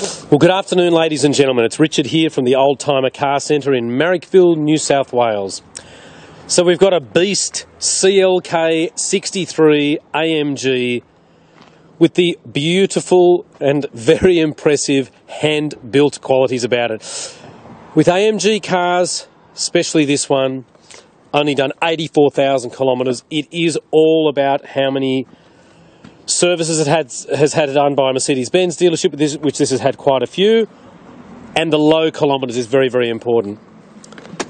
Well, good afternoon, ladies and gentlemen. It's Richard here from the Oldtimer Car Centre in Marrickville, New South Wales. So we've got a beast CLK 63 AMG with the beautiful and very impressive hand built qualities about it. With AMG cars, especially this one, only done 84,000 kilometres, it is all about how many services it has, has had it done by a Mercedes Benz dealership, which this has had quite a few, and the low kilometres is very, very important.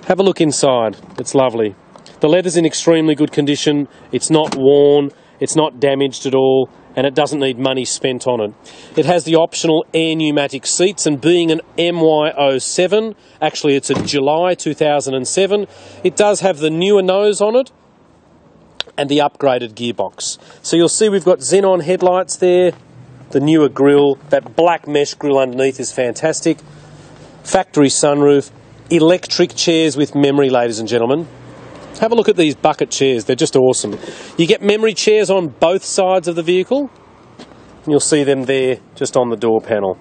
Have a look inside, it's lovely. The leather's in extremely good condition, it's not worn, it's not damaged at all, and it doesn't need money spent on it. It has the optional air pneumatic seats, and being an MY07, actually it's a July 2007, it does have the newer nose on it, and the upgraded gearbox. So you'll see we've got xenon headlights there, the newer grille, that black mesh grille underneath is fantastic, factory sunroof, electric chairs with memory, ladies and gentlemen. Have a look at these bucket chairs, they're just awesome. You get memory chairs on both sides of the vehicle, and you'll see them there just on the door panel.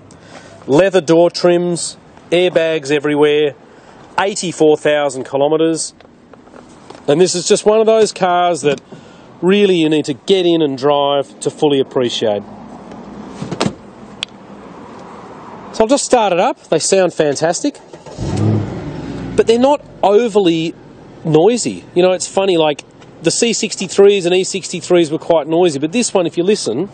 Leather door trims, airbags everywhere, 84,000 kilometres, and this is just one of those cars that really you need to get in and drive to fully appreciate. So I'll just start it up. They sound fantastic. But they're not overly noisy. You know, it's funny, like the C63s and E63s were quite noisy, but this one, if you listen,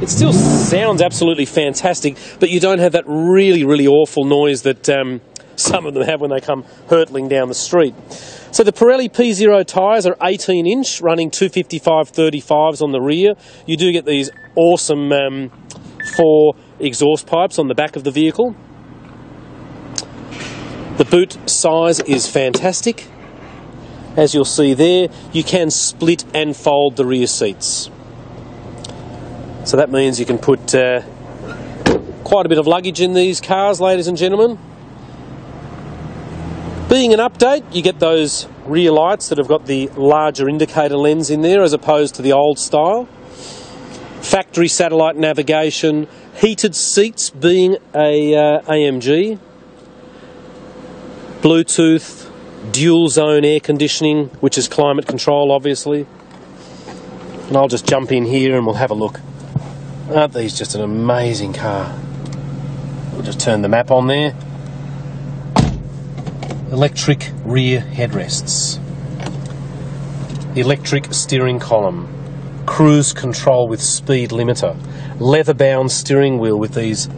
it still sounds absolutely fantastic, but you don't have that really, really awful noise that um, some of them have when they come hurtling down the street. So the Pirelli P0 tyres are 18 inch, running 255 35s on the rear. You do get these awesome um, four exhaust pipes on the back of the vehicle. The boot size is fantastic. As you'll see there, you can split and fold the rear seats. So that means you can put uh, quite a bit of luggage in these cars, ladies and gentlemen. Being an update, you get those rear lights that have got the larger indicator lens in there as opposed to the old style. Factory satellite navigation, heated seats being a uh, AMG, Bluetooth, dual zone air conditioning, which is climate control obviously. And I'll just jump in here and we'll have a look. Aren't these just an amazing car? We'll just turn the map on there electric rear headrests, electric steering column, cruise control with speed limiter, leather bound steering wheel with these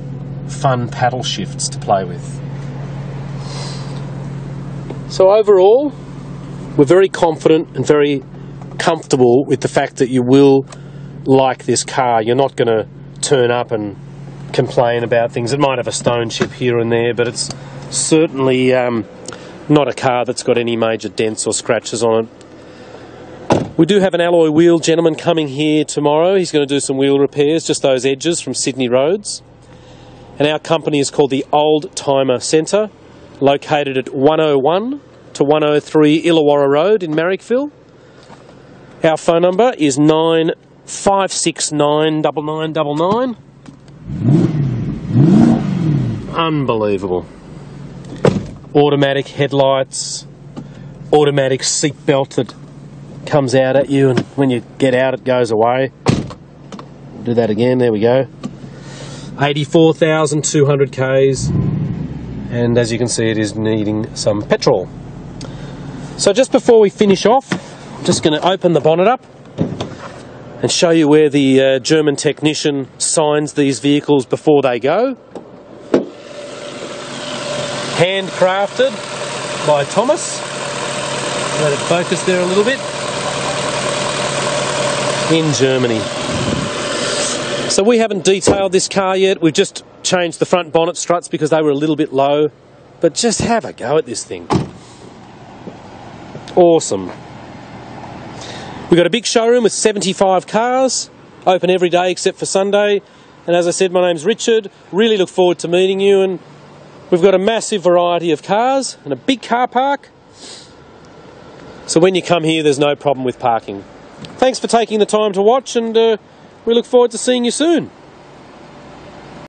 fun paddle shifts to play with. So, overall, we're very confident and very comfortable with the fact that you will like this car. You're not going to turn up and complain about things. It might have a stone chip here and there, but it's certainly um, not a car that's got any major dents or scratches on it. We do have an alloy wheel gentleman coming here tomorrow. He's going to do some wheel repairs, just those edges from Sydney roads. And our company is called the Oldtimer Centre, located at 101 to 103 Illawarra Road in Marrickville. Our phone number is 9569 Unbelievable automatic headlights, automatic seat belt that comes out at you, and when you get out, it goes away. Do that again, there we go. 84,200 Ks, and as you can see, it is needing some petrol. So, just before we finish off, I'm just going to open the bonnet up and show you where the uh, German technician signs these vehicles before they go handcrafted by Thomas. Let it focus there a little bit. In Germany. So we haven't detailed this car yet. We've just changed the front bonnet struts because they were a little bit low. But just have a go at this thing. Awesome. We've got a big showroom with 75 cars, open every day except for Sunday. And as I said, my name's Richard. Really look forward to meeting you and We've got a massive variety of cars and a big car park. So when you come here, there's no problem with parking. Thanks for taking the time to watch, and uh, we look forward to seeing you soon.